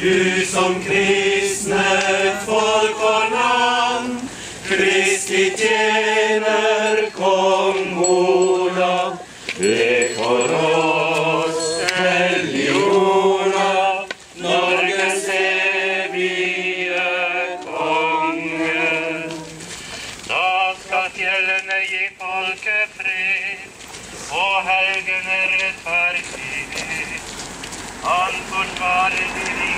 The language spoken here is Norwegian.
Du som kristnet folk og land, Kristi tjener kong Olav. Det for oss helligona, Norges evige konge. Da skal fjellene gi folket fred, og helgene rettferdighet. Han forsvarer de rike.